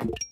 you